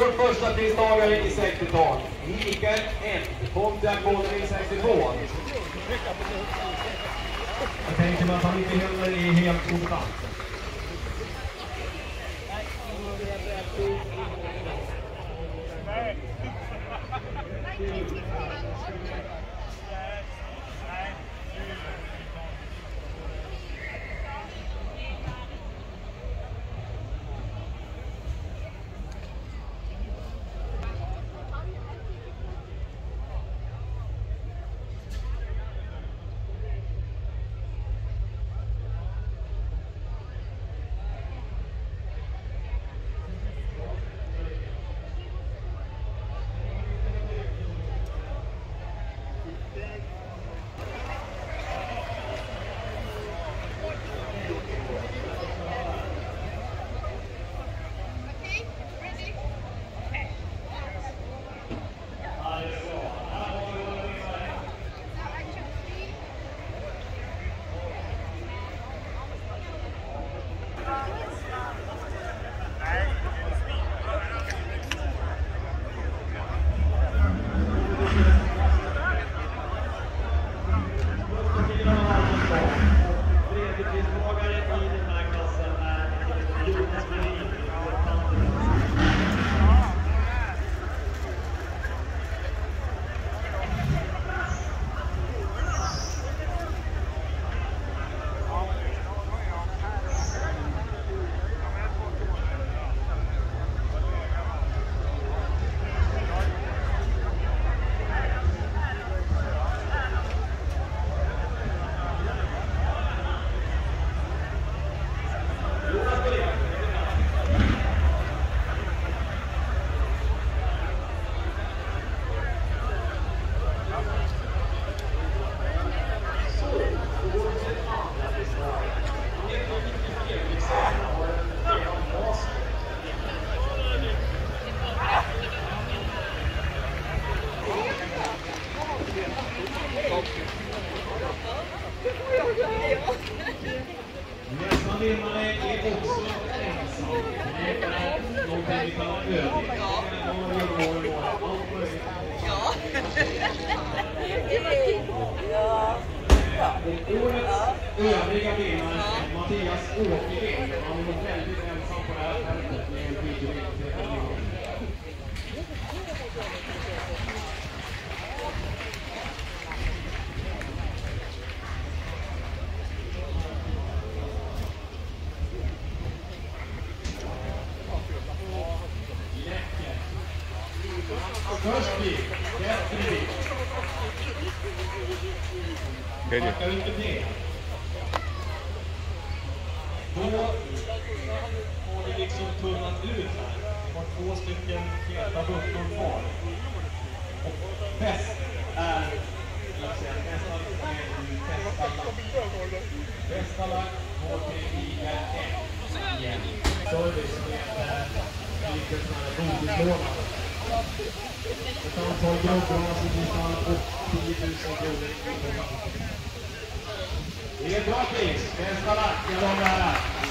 vår första pristagare i 60-tal, Mikael M. Pontiac Bollnäs 62. Jag tänker mig att han inte heller är helt obekant. Nästa Backa ut ett ner. Då har vi liksom tunnat ut här. Vi har två stycken heta buttor kvar. Och bäst är, jag säga, nästan bästa lack. Bästa lack går till Mikael M. Igen. Service med eh, en liten sån här godislåda. Ett antal groggrar som finns han upp 10 000 kronor E fez. Festa lá, que alongará.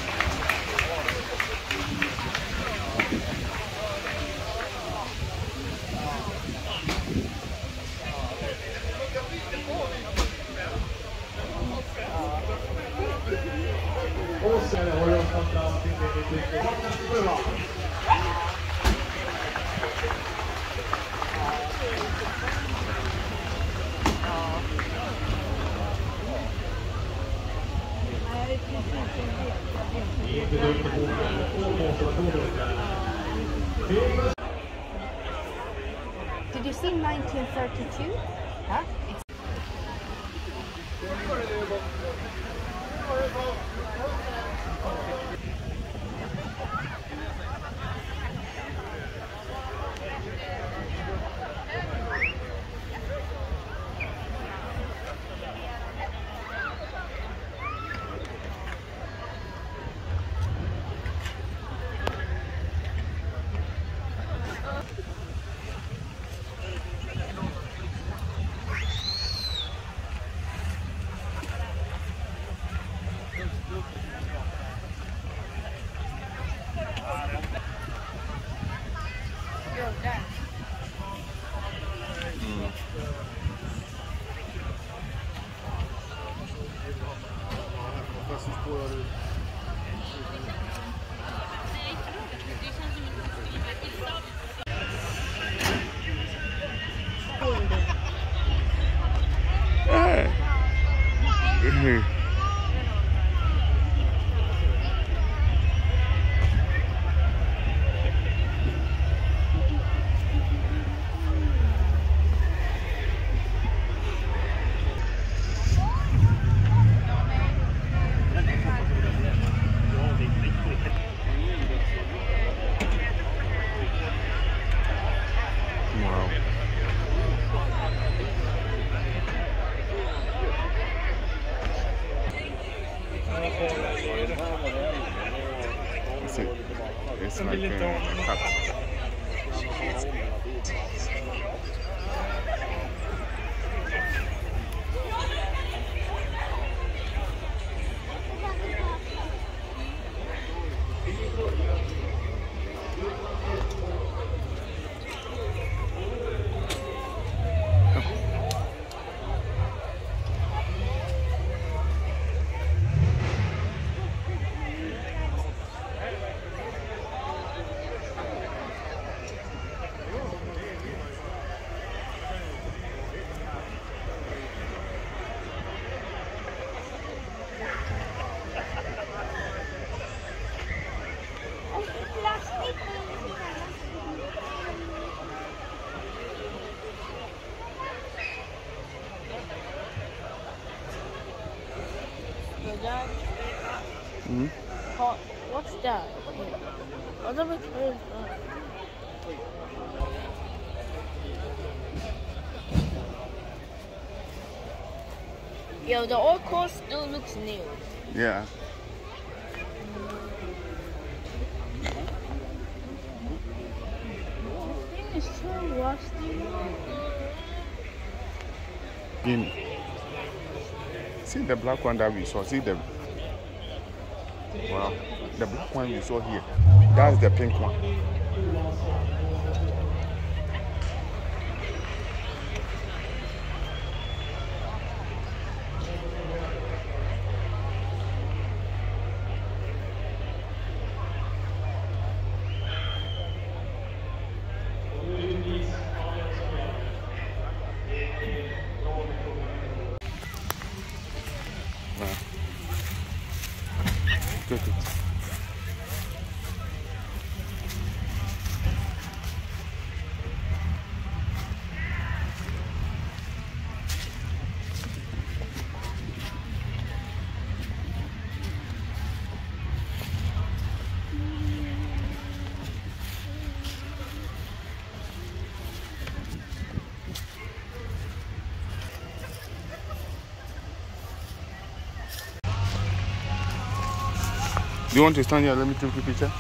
Did you see 1932? Huh? It's uploaded. That? What the heck is that? Yo, the old course still looks new. Yeah. It's so rusty. In, see the black one that we saw. See the wow, the black one you saw here. That's the pink one. Good. Do you want to stand here? Let me take a picture.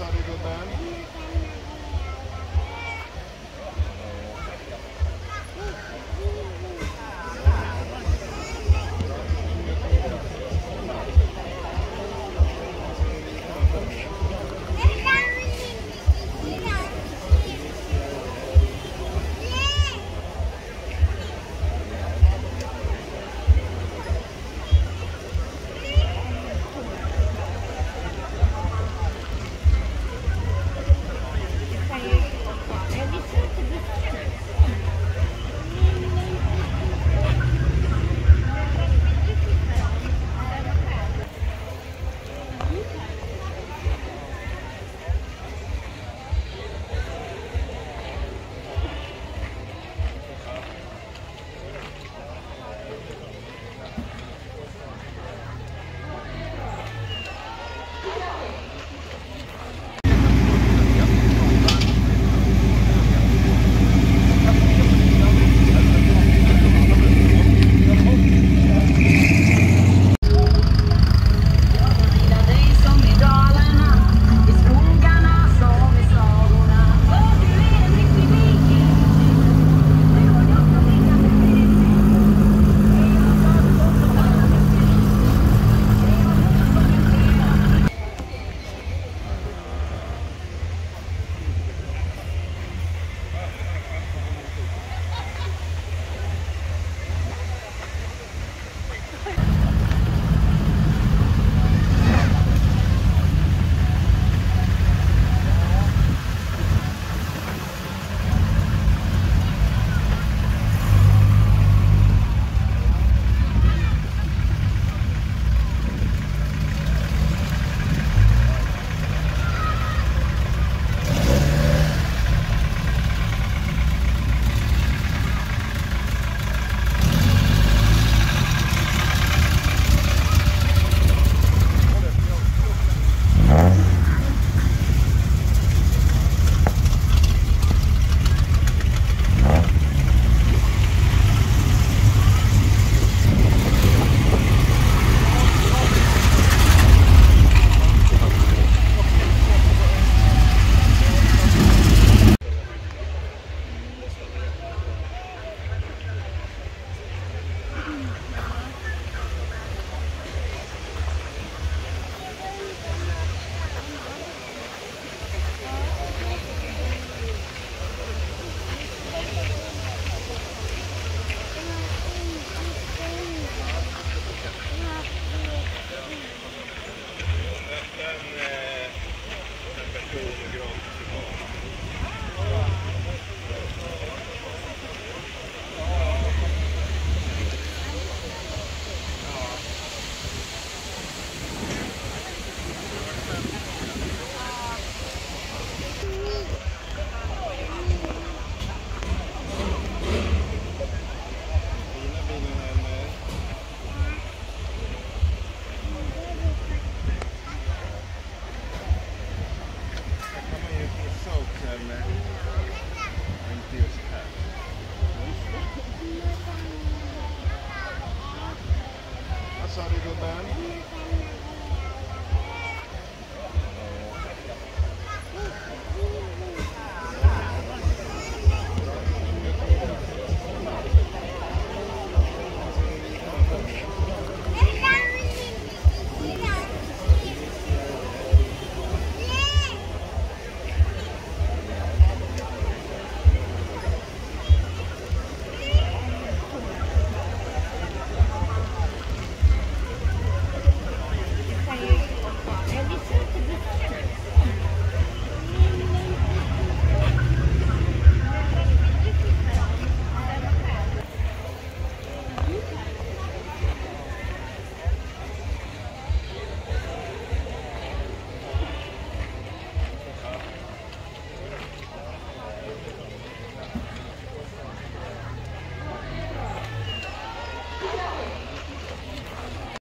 sorry, of the band.